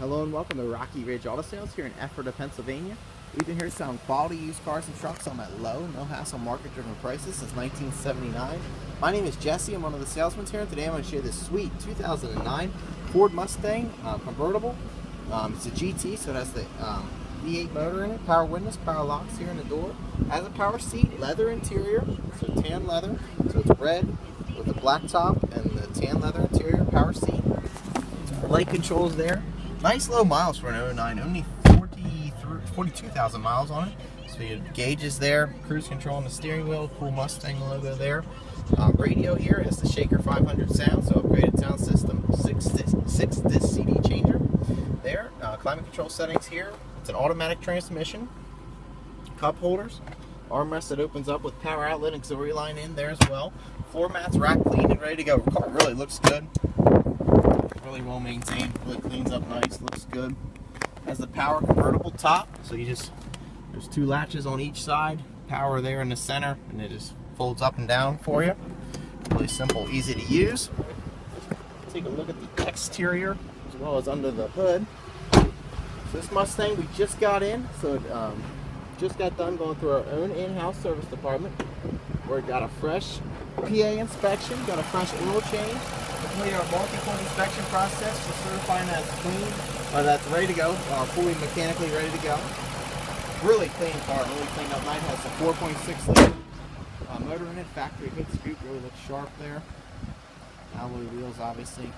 Hello and welcome to Rocky Ridge Auto Sales here in Ephrata, Pennsylvania. We've been here selling quality used cars and trucks on at low, no hassle, market driven prices since 1979. My name is Jesse. I'm one of the salesmen here, and today I'm going to show you this sweet 2009 Ford Mustang uh, convertible. Um, it's a GT, so it has the um, V8 motor in it, power windows, power locks here in the door. Has a power seat, leather interior, so tan leather, so it's red with the black top and the tan leather interior, power seat. Light controls there. Nice low miles for an 09, only 42,000 miles on it. So your gauges there, cruise control on the steering wheel, cool Mustang logo there. Um, radio here has the Shaker 500 sound, so upgraded sound system, six disc, six disc CD changer there. Uh, climate control settings here. It's an automatic transmission. Cup holders. Armrest that opens up with power outlet and auxiliary line in there as well. Floor mats rack clean and ready to go. Car really looks good really well maintained, really cleans up nice, looks good. Has the power convertible top, so you just, there's two latches on each side, power there in the center, and it just folds up and down for you. Really simple, easy to use. Take a look at the exterior, as well as under the hood. So this Mustang we just got in, so it um, just got done going through our own in-house service department. We got a fresh PA inspection, got a fresh oil change, complete our multi-point inspection process for certifying that it's clean, or that's ready to go, or fully mechanically ready to go. Really clean car, really cleaned up nice. Has a 4.6 liter uh, motor in it, factory hood scoop, really looks sharp there. Alloy wheels, obviously.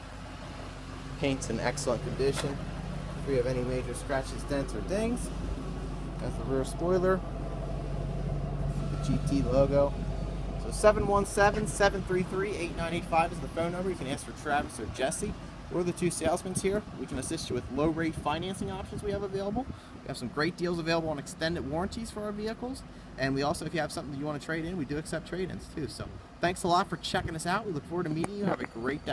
Paint's in excellent condition, free of any major scratches, dents, or dings. Got the rear spoiler, the GT logo. So 717-733-8985 is the phone number. You can ask for Travis or Jesse. We're the two salesmen here. We can assist you with low rate financing options we have available. We have some great deals available on extended warranties for our vehicles. And we also, if you have something that you want to trade in, we do accept trade-ins too. So thanks a lot for checking us out. We look forward to meeting you. Have a great day.